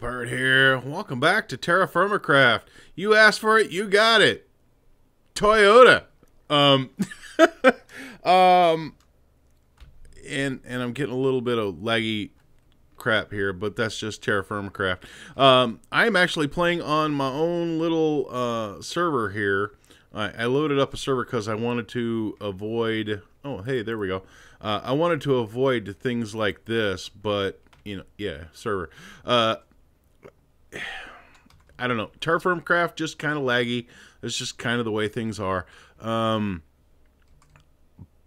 Here. Welcome back to Terra Firma Craft. You asked for it, you got it. Toyota. Um um and and I'm getting a little bit of laggy crap here, but that's just Terra Firma Craft. Um I'm actually playing on my own little uh server here. I, I loaded up a server because I wanted to avoid oh hey there we go. Uh, I wanted to avoid things like this, but you know, yeah, server. Uh, I don't know. Terra Firma Craft just kind of laggy. It's just kind of the way things are. Um,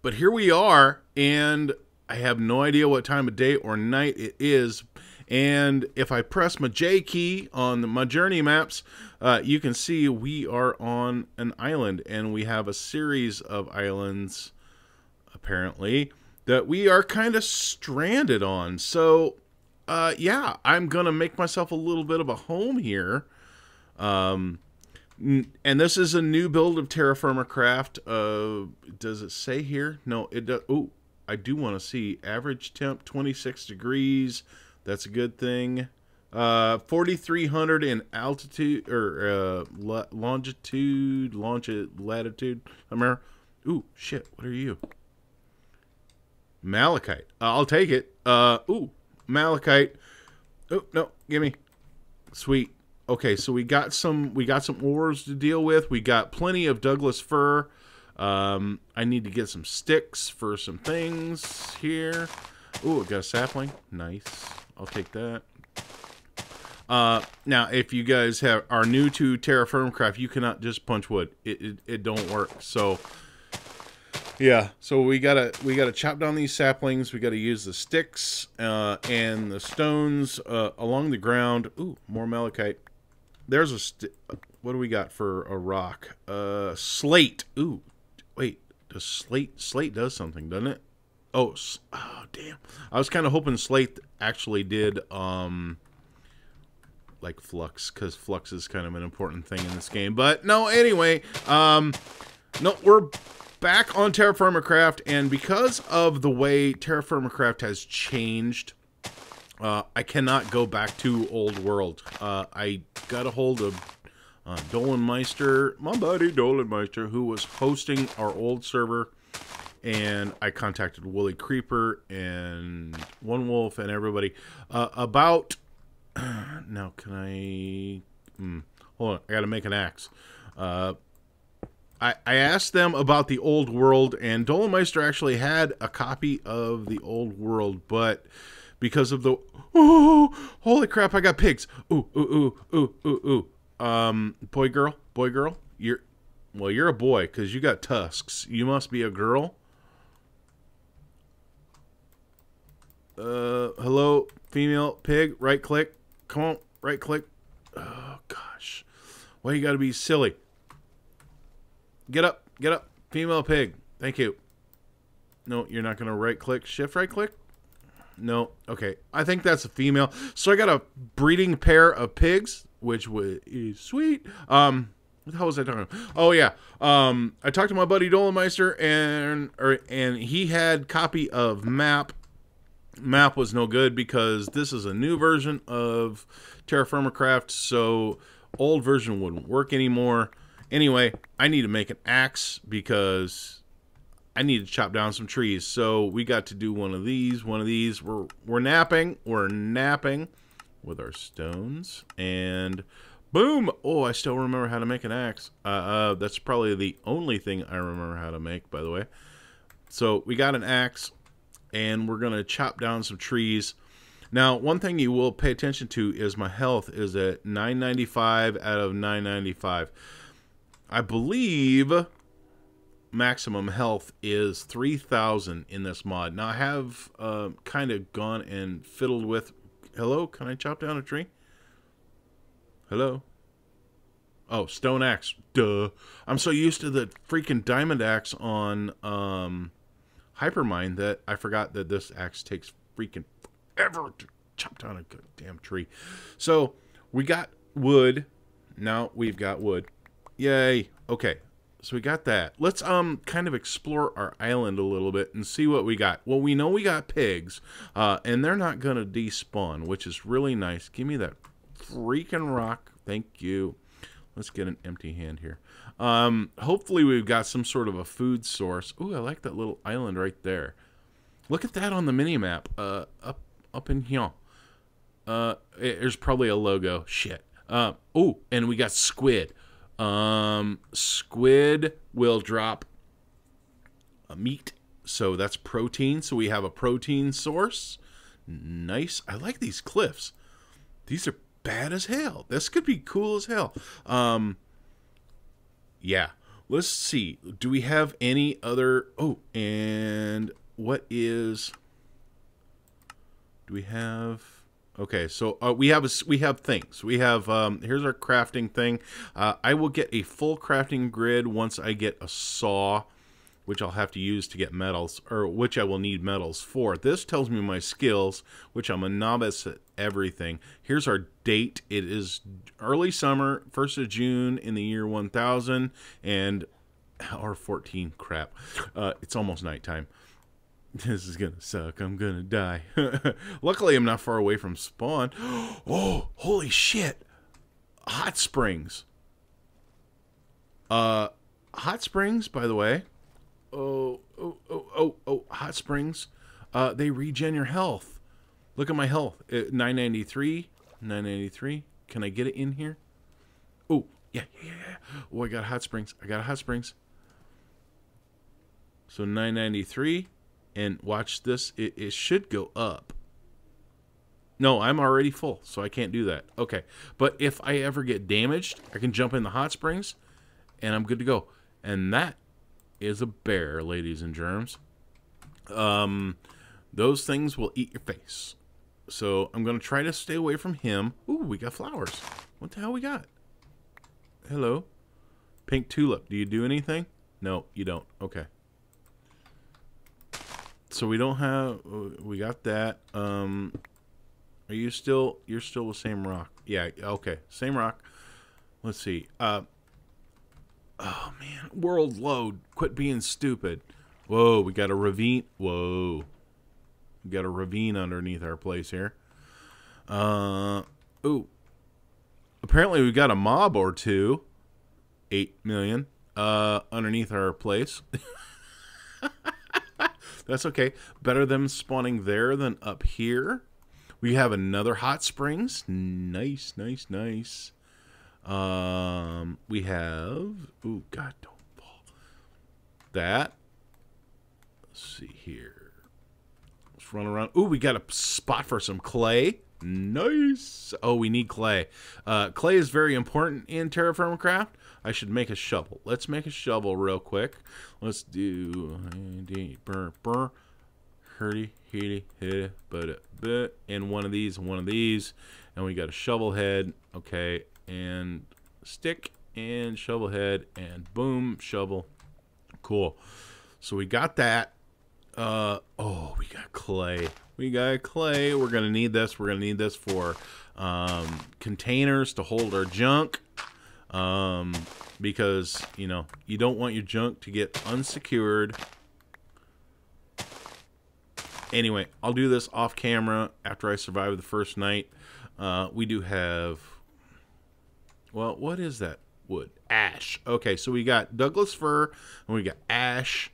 but here we are, and I have no idea what time of day or night it is. And if I press my J key on my journey maps, uh, you can see we are on an island, and we have a series of islands, apparently, that we are kind of stranded on. So uh, yeah, I'm gonna make myself a little bit of a home here. Um, and this is a new build of Terra Firma Craft. Uh, does it say here? No, it does. Oh, I do want to see average temp 26 degrees. That's a good thing. Uh, 4,300 in altitude or uh, longitude, longitude, latitude. I'm here. Ooh, shit. What are you? Malachite. I'll take it. Uh, ooh, malachite. Oh no, give me. Sweet. Okay, so we got some we got some ores to deal with. We got plenty of Douglas fir. Um, I need to get some sticks for some things here. Ooh, got a sapling. Nice. I'll take that. Uh, now, if you guys have are new to Terra Firma Craft, you cannot just punch wood. It, it, it don't work. So yeah, so we gotta we gotta chop down these saplings. We gotta use the sticks uh, and the stones uh, along the ground. Ooh, more malachite. There's a what do we got for a rock? Uh, slate. Ooh, wait, does slate slate does something, doesn't it? Oh, oh damn! I was kind of hoping slate actually did um like flux because flux is kind of an important thing in this game. But no, anyway, um, no, we're back on Terra Firma Craft, and because of the way Terra Firma Craft has changed, uh, I cannot go back to Old World. Uh, I got a hold of uh, Dolinmyster, my buddy Dolinmyster, who was hosting our old server, and I contacted Wooly Creeper and LoneWolf and everybody uh, about. now, can I? Hmm, hold on, I got to make an axe. I, asked them about the old world, and Dolinmyster actually had a copy of the old world, but because of the oh holy crap, I got pigs. Ooh ooh ooh ooh ooh ooh. Um, boy girl, boy girl, you're well, you're a boy because you got tusks. You must be a girl. Uh, hello, female pig. Right click. Come on, right click. Oh gosh, why you got to be silly? Get up. Get up. Female pig. Thank you. No, you're not going to right click. Shift right click? No. Okay. I think that's a female. So I got a breeding pair of pigs, which is sweet. Um, what the hell was I talking about? Oh yeah. Um, I talked to my buddy Dolinmyster and or, and he had copy of map. Map was no good because this is a new version of Terra Firma Craft, so old version wouldn't work anymore. Anyway, I need to make an axe because I need to chop down some trees. So we got to do one of these, one of these. We're we're knapping, we're knapping with our stones, and boom! Oh, I still remember how to make an axe. Uh, uh, that's probably the only thing I remember how to make, by the way. So we got an axe, and we're gonna chop down some trees. Now, one thing you will pay attention to is my health is at 995 out of 995. I believe maximum health is 3000 in this mod. Now I have uh, kind of gone and fiddled with Hello, can I chop down a tree? Hello? Oh, stone axe. Duh. I'm so used to the freaking diamond axe on um, Hypermine that I forgot that this axe takes freaking forever to chop down a goddamn tree. So we got wood. Now we've got wood. Yay. Okay. So we got that. Let's um kind of explore our island a little bit and see what we got. Well, we know we got pigs, uh, and they're not gonna despawn, which is really nice. Give me that freaking rock. Thank you. Let's get an empty hand here. Um, hopefully we've got some sort of a food source. Ooh, I like that little island right there. Look at that on the mini map. Uh, up up in here. Uh, there's probably a logo. Shit. Uh, oh, and we got squid. Um, squid will drop a meat, so that's protein. So we have a protein source. Nice. I like these cliffs. These are bad as hell. This could be cool as hell. Um, yeah. Let's see. Do we have any other? Oh, and what is? Do we have? Okay, so uh, we have a, we have things. We have um, here's our crafting thing. Uh, I will get a full crafting grid once I get a saw, which I'll have to use to get metals, or which I will need metals for. This tells me my skills, which I'm a novice at everything. Here's our date. It is early summer, first of June in the year 1000, and or 14. Crap, uh, it's almost nighttime. This is gonna suck. I'm gonna die. Luckily, I'm not far away from spawn. Oh, holy shit! Hot springs. Uh, hot springs. By the way. Oh, oh, oh, oh, oh! Hot springs. Uh, they regen your health. Look at my health. Uh, 993. 993. Can I get it in here? Oh, yeah, yeah, yeah. Oh, I got hot springs. I got hot springs. So 993 and watch this it, it should go up. No i'm already full so i can't do that. Okay but if i ever get damaged i can jump in the hot springs and i'm good to go. And that is a bear ladies and germs. Um those things will eat your face. So i'm going to try to stay away from him. Ooh, we got flowers. What the hell we got? Hello? Pink tulip do you do anything? No you don't. Okay so we don't have we got that um are you still you're still the same rock? Yeah okay same rock. Let's see uh oh man world load quit being stupid. Whoa we got a ravine whoa. We got a ravine underneath our place here. Uh ooh. Apparently we got a mob or two eight million uh underneath our place That's okay. Better them spawning there than up here. We have another hot springs. Nice, nice, nice. Um, we have. Ooh, God, don't fall. That. Let's see here. Let's run around. Ooh, we got a spot for some clay. Nice. Oh, we need clay. Uh, clay is very important in Terra Firma Craft. I should make a shovel. Let's make a shovel real quick. Let's do burr burr hurdy hitty hit but and one of these one of these and we got a shovel head okay and stick and shovel head and boom shovel cool. So we got that uh oh we got clay. We got clay. We're gonna need this. We're gonna need this for um containers to hold our junk um, because you know you don't want your junk to get unsecured. Anyway, I'll do this off camera after I survive the first night. Uh, we do have, well, what is that wood? Ash. Okay, so we got Douglas fir and we got ash.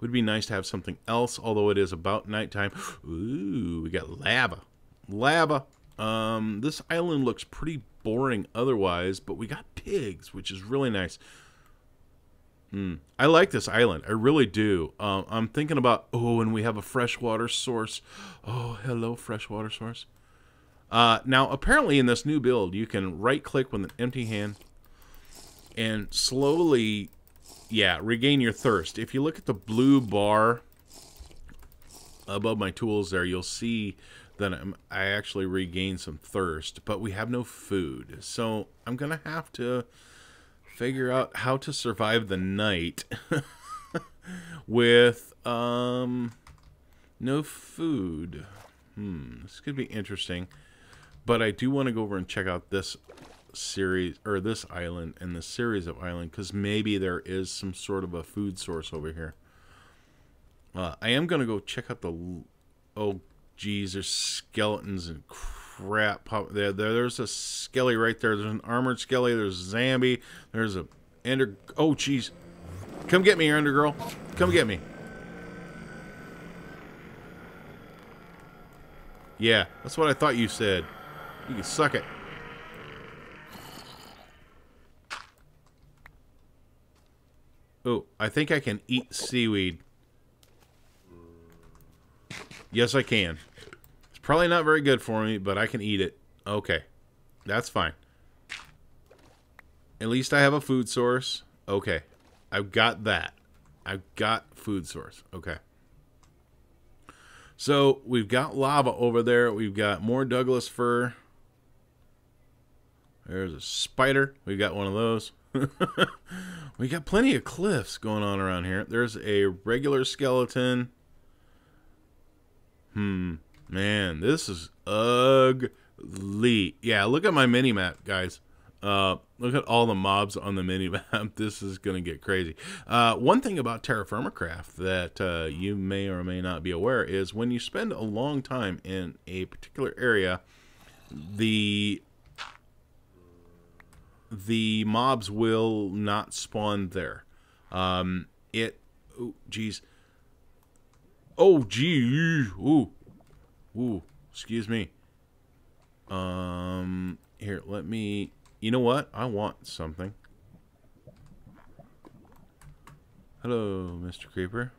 Would be nice to have something else, although it is about nighttime. Ooh, we got lava. Lava. Um, this island looks pretty boring otherwise, but we got pigs, which is really nice. Mm. I like this island. I really do. Um, I'm thinking about, oh, and we have a freshwater source. Oh, hello, freshwater source. Uh, now, apparently in this new build, you can right-click with an empty hand and slowly, yeah, regain your thirst. If you look at the blue bar above my tools there, you'll see that I'm, I actually regain some thirst, but we have no food. So I'm going to have to figure out how to survive the night with um no food. Hmm, this could be interesting. But I do want to go over and check out this series or this island and the series of island because maybe there is some sort of a food source over here. Uh, I am going to go check out the oh geez, there's skeletons and crap. Pop, there, there, there's a skelly right there. There's an armored skelly. There's a Zambi. There's a ender. Oh, jeez. Come get me, Ender Girl. Come get me. Yeah, that's what I thought you said. You can suck it. Oh, I think I can eat seaweed. Yes, I can. It's probably not very good for me, but I can eat it. Okay. That's fine. At least I have a food source. Okay. I've got that. I've got food source. Okay. So we've got lava over there. We've got more Douglas fir. There's a spider. We've got one of those. we got plenty of cliffs going on around here. There's a regular skeleton. Hmm. Man, this is ugly. Yeah, look at my mini map, guys. Uh, look at all the mobs on the mini map. this is going to get crazy. Uh, one thing about Terra Firma Craft that uh, you may or may not be aware is when you spend a long time in a particular area, the the mobs will not spawn there. Um, it, oh, geez. Oh, gee, ooh, ooh, excuse me. Um, here, let me, you know what? I want something. Hello, Mr. Creeper.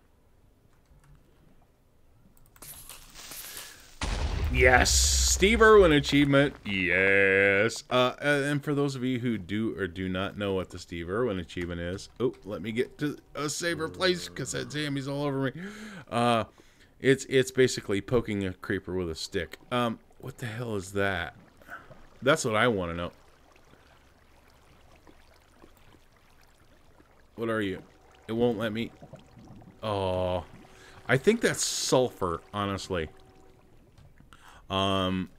Yes, Steve Irwin achievement. Yes. Uh, and for those of you who do or do not know what the Steve Irwin achievement is, oh, let me get to a safer place because that Zammy's all over me. Uh, it's it's basically poking a creeper with a stick. Um, what the hell is that? That's what I want to know. What are you? It won't let me. Oh, I think that's sulfur, honestly. Um,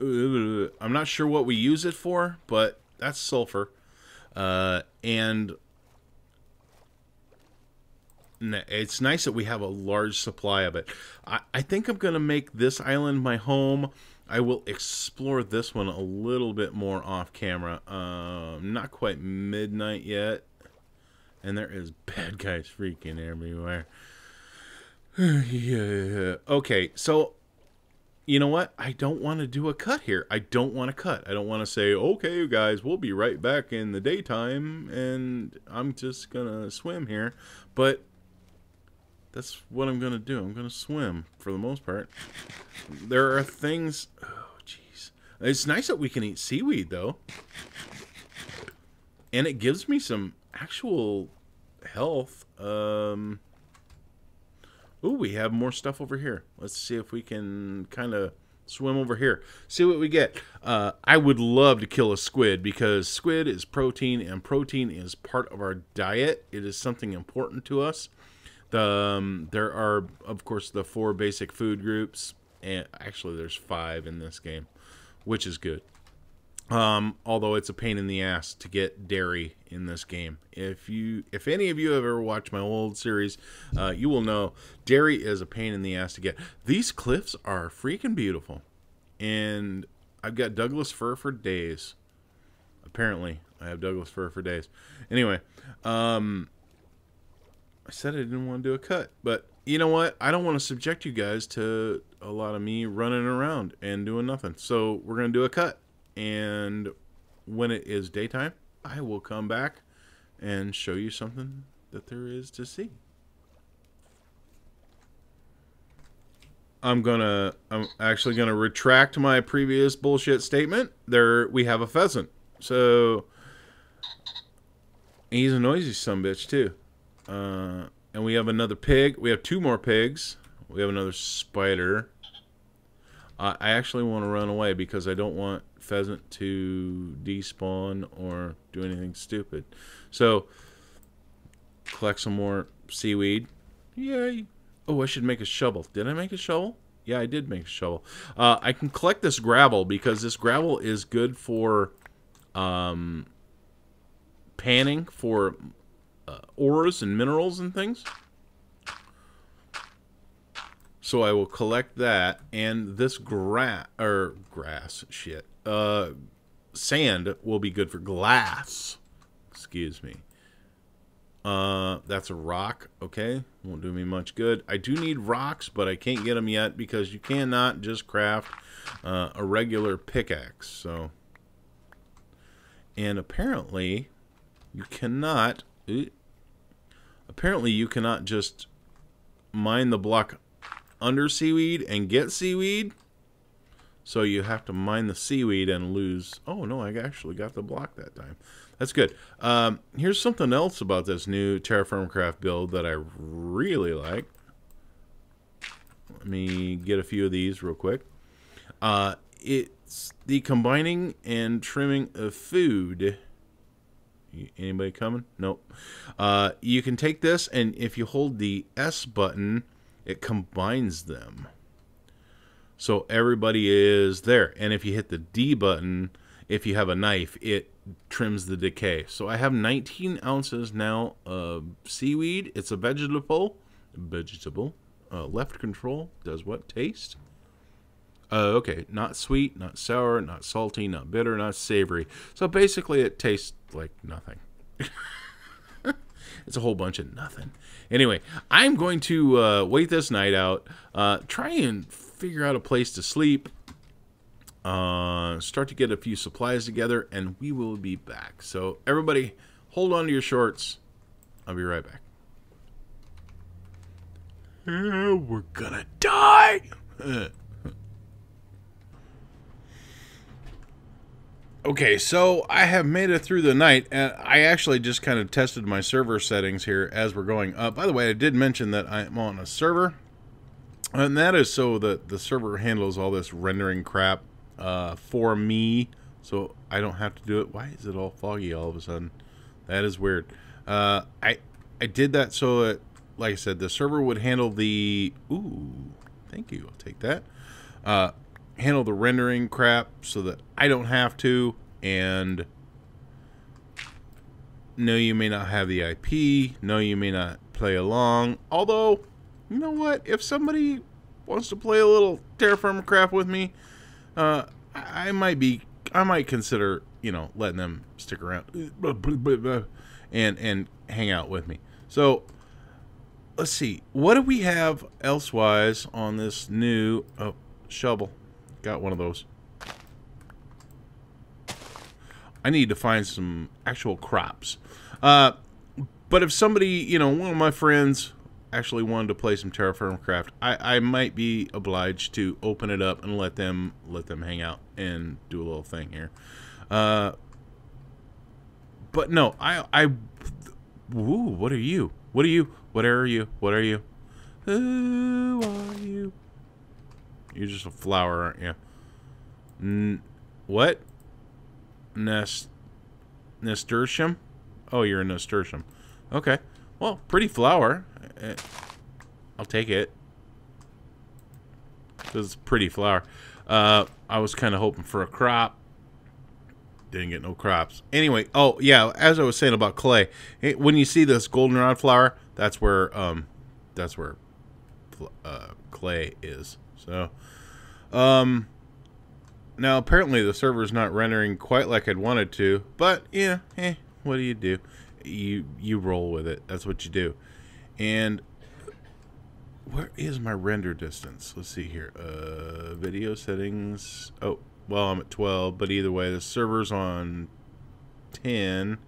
I'm not sure what we use it for, but that's sulfur. Uh, and it's nice that we have a large supply of it. I, I think I'm going to make this island my home. I will explore this one a little bit more off camera. Uh, not quite midnight yet. And there is bad guys freaking everywhere. yeah. Okay, so you know what? I don't want to do a cut here. I don't want to cut. I don't want to say, okay, you guys, we'll be right back in the daytime and I'm just going to swim here. But that's what I'm going to do. I'm going to swim for the most part. There are things. Oh, jeez. It's nice that we can eat seaweed, though. And it gives me some actual health. Um, Ooh, we have more stuff over here. Let's see if we can kind of swim over here. See what we get. Uh, I would love to kill a squid because squid is protein and protein is part of our diet. It is something important to us. The, um, there are, of course, the four basic food groups. And actually, there's five in this game, which is good. Um, although it's a pain in the ass to get dairy in this game. If you, if any of you have ever watched my old series, uh, you will know dairy is a pain in the ass to get. These cliffs are freaking beautiful, and I've got Douglas fir for days. Apparently, I have Douglas fir for days. Anyway, um, I said I didn't want to do a cut, but you know what? I don't want to subject you guys to a lot of me running around and doing nothing. So we're gonna do a cut and when it is daytime, I will come back and show you something that there is to see. I'm gonna I'm actually gonna retract my previous bullshit statement. There we have a pheasant. So he's a noisy some bitch too. Uh, and we have another pig. We have two more pigs. We have another spider. Uh, I actually want to run away because I don't want pheasant to despawn or do anything stupid. So, collect some more seaweed. Yay. Oh, I should make a shovel. Did I make a shovel? Yeah, I did make a shovel. Uh, I can collect this gravel because this gravel is good for um, panning for uh, ores and minerals and things. So I will collect that and this grass or grass shit. Uh sand will be good for glass. Excuse me. Uh that's a rock, okay? Won't do me much good. I do need rocks, but I can't get them yet because you cannot just craft uh, a regular pickaxe. So and apparently you cannot apparently you cannot just mine the block under seaweed and get seaweed. So you have to mine the seaweed and lose. Oh no, I actually got the block that time. That's good. Um, here's something else about this new Terra Firma Craft build that I really like. Let me get a few of these real quick. Uh, it's the combining and trimming of food. Anybody coming? Nope. Uh, you can take this, and if you hold the S button, it combines them. So everybody is there. And if you hit the D button, if you have a knife, it trims the decay. So I have 19 ounces now of seaweed. It's a vegetable. Vegetable. Uh, left control does what? Taste? Uh, okay, not sweet, not sour, not salty, not bitter, not savory. So basically, it tastes like nothing. it's a whole bunch of nothing. Anyway, I'm going to uh, wait this night out, uh, try and figure out a place to sleep, uh, start to get a few supplies together, and we will be back. So, everybody, hold on to your shorts. I'll be right back. we're gonna die. Okay, so I have made it through the night, and I actually just kind of tested my server settings here as we're going up. By the way, I did mention that I'm on a server, and that is so that the server handles all this rendering crap uh, for me, so I don't have to do it. Why is it all foggy all of a sudden? That is weird. Uh, I I did that so that, like I said, the server would handle the. Ooh, thank you. I'll take that. Uh, handle the rendering crap so that I don't have to. And no, you may not have the IP. No, you may not play along. Although, you know what? If somebody wants to play a little Terraform crap with me, uh, I might be, I might consider, you know, letting them stick around and and hang out with me. So let's see, what do we have elsewise on this new oh, shovel? Got one of those. I need to find some actual crops. Uh, but if somebody, you know, one of my friends actually wanted to play some Terra Firma Craft, I, I might be obliged to open it up and let them let them hang out and do a little thing here. Uh, but no, I I. Ooh, what are you? What are you? What are you? What are you? Who are you? You're just a flower, aren't you? N what? Nest nasturtium? Oh, you're a nasturtium. Okay. Well, pretty flower. Eh, I'll take it. This It's pretty flower. Uh, I was kind of hoping for a crop. Didn't get no crops. Anyway, oh yeah, as I was saying about clay, when you see this goldenrod flower, that's where um, that's where uh, clay is. So, um, now apparently the server is not rendering quite like I'd wanted to, but yeah, eh, what do you do? You you roll with it. That's what you do. And where is my render distance? Let's see here. Uh, video settings. Oh, well, I'm at 12, but either way, the server's on 10.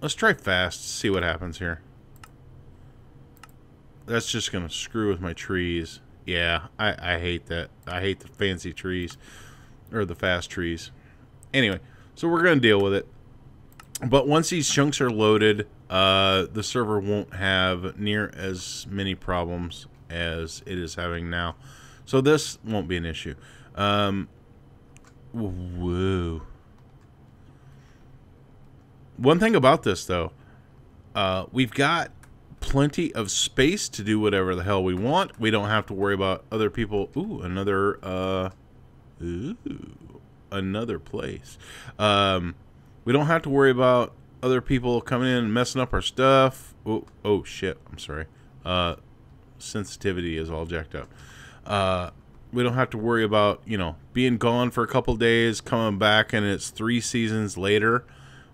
Let's try fast, see what happens here that's just going to screw with my trees. Yeah, I, I hate that. I hate the fancy trees. Or the fast trees. Anyway, so we're going to deal with it. But once these chunks are loaded, uh, the server won't have near as many problems as it is having now. So this won't be an issue. Um, whoa. One thing about this, though, uh, we've got plenty of space to do whatever the hell we want. We don't have to worry about other people. Ooh, another, uh, ooh, another place. Um, we don't have to worry about other people coming in and messing up our stuff. Oh, oh shit. I'm sorry. Uh, sensitivity is all jacked up. Uh, we don't have to worry about you know being gone for a couple days, coming back, and it's three seasons later,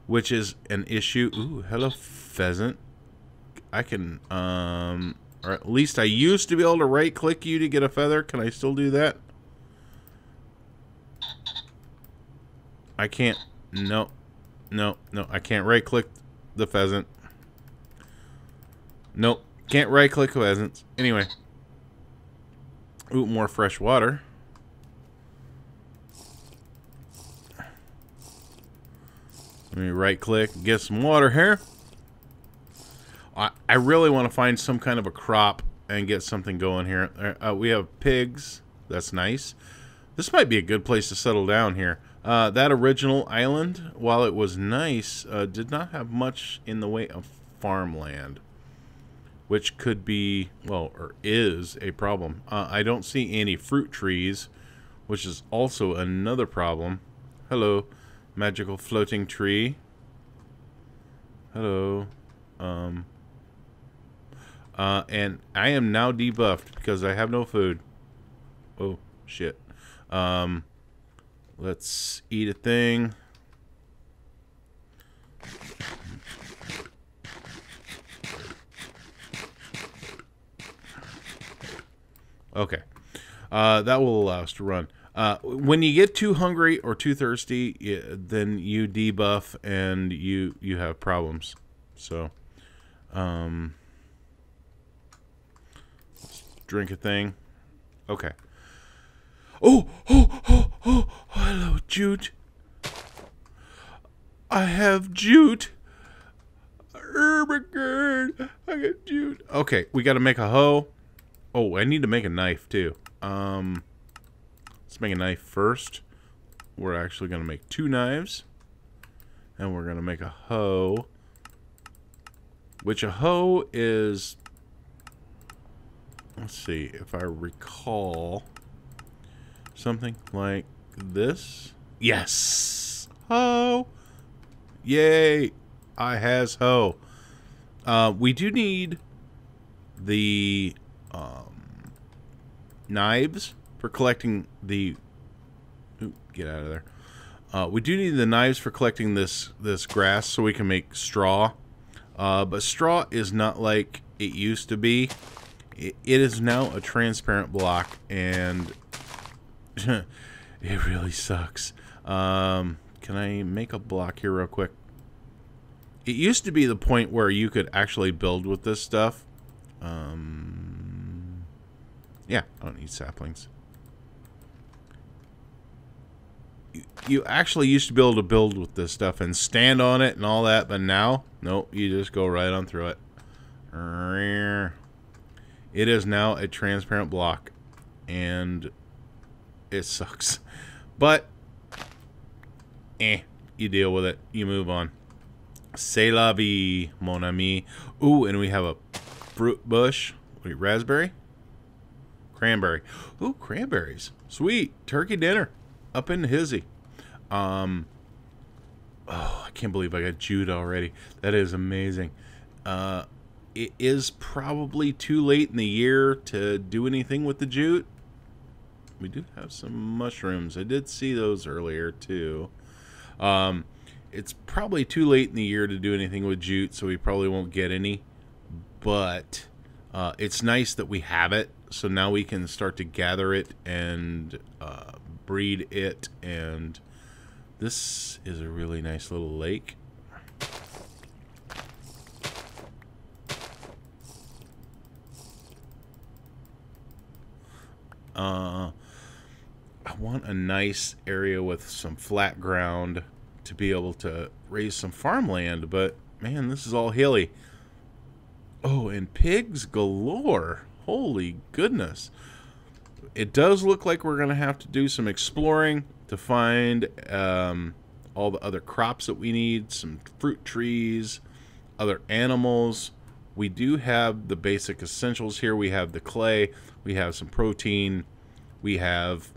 which is an issue. Ooh, hello pheasant. I can um, or at least I used to be able to right click you to get a feather. Can I still do that? I can't. No, no, no. I can't right click the pheasant. Nope. Can't right click pheasants. Anyway. Ooh, more fresh water. Let me right click, get some water here. I, really want to find some kind of a crop and get something going here. Uh, we have pigs. That's nice. This might be a good place to settle down here. Uh, that original island, while it was nice, uh, did not have much in the way of farmland which could be, well, or is a problem. Uh, I don't see any fruit trees, which is also another problem. Hello, magical floating tree. Hello. Um, uh, and I am now debuffed because I have no food. Oh, shit. Um, let's eat a thing. Okay. Uh, that will allow us to run. Uh, when you get too hungry or too thirsty, then you debuff and you you have problems. So, um, drink a thing. Okay. Oh, oh, oh, oh, hello, jute. I have jute. Herbert, I got jute. Okay, we got to make a hoe. Oh, I need to make a knife too. Um, let's make a knife first. We're actually going to make two knives. And we're going to make a hoe. Which a hoe is... Let's see, if I recall... Something like this. Yes! Hoe! Yay! I has ho. Uh, we do need the um, knives for collecting the. Ooh, get out of there. Uh, we do need the knives for collecting this this grass so we can make straw. Uh, but straw is not like it used to be. It, is now a transparent block, and it really sucks. Um, can I make a block here real quick? It used to be the point where you could actually build with this stuff. Um, yeah, I don't need saplings. You, you actually used to be able to build with this stuff and stand on it and all that, but now, nope, you just go right on through it. It is now a transparent block, and it sucks. But, eh, you deal with it. You move on. C'est la vie, mon ami. Ooh, and we have a fruit bush. Wait, raspberry? Cranberry. Ooh, cranberries. Sweet. Turkey dinner. Up in hizzy. Um, oh, I can't believe I got jute already. That is amazing. Uh, it is probably too late in the year to do anything with the jute. We do have some mushrooms. I did see those earlier, too. Um, it's probably too late in the year to do anything with jute, so we probably won't get any. But uh, it's nice that we have it so now we can start to gather it and uh, breed it and this is a really nice little lake uh, I want a nice area with some flat ground to be able to raise some farmland but man this is all hilly oh and pigs galore Holy goodness. It does look like we're going to have to do some exploring to find um, all the other crops that we need, some fruit trees, other animals. We do have the basic essentials here. We have the clay, we have some protein, we have,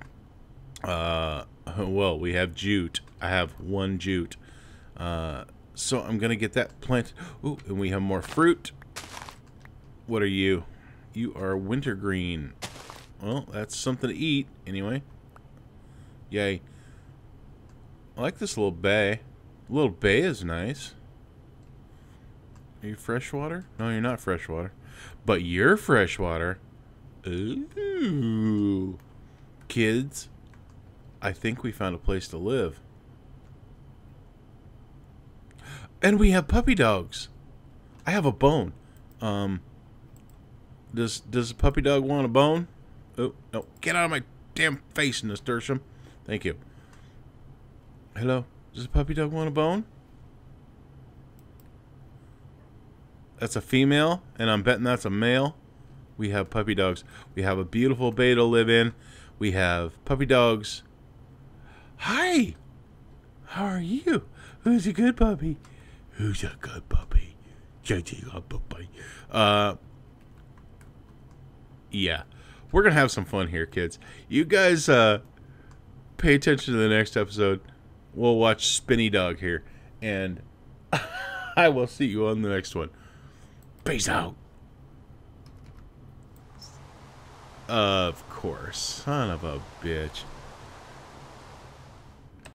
uh, well, we have jute. I have one jute. Uh, so I'm going to get that planted. Ooh, and we have more fruit. What are you? You are wintergreen. Well, that's something to eat, anyway. Yay. I like this little bay. Little bay is nice. Are you freshwater? No, you're not freshwater. But you're freshwater. Ooh. Kids, I think we found a place to live. And we have puppy dogs. I have a bone. Um does does a puppy dog want a bone? Oh, no. Get out of my damn face, nasturtium. Thank you. Hello. Does a puppy dog want a bone? That's a female, and I'm betting that's a male. We have puppy dogs. We have a beautiful bay to live in. We have puppy dogs. Hi. How are you? Who's a good puppy? Who's a good puppy? Judgy puppy. Uh, yeah. We're going to have some fun here, kids. You guys uh, pay attention to the next episode. We'll watch Spinny Dog here. And I will see you on the next one. Peace out. Of course. Son of a bitch.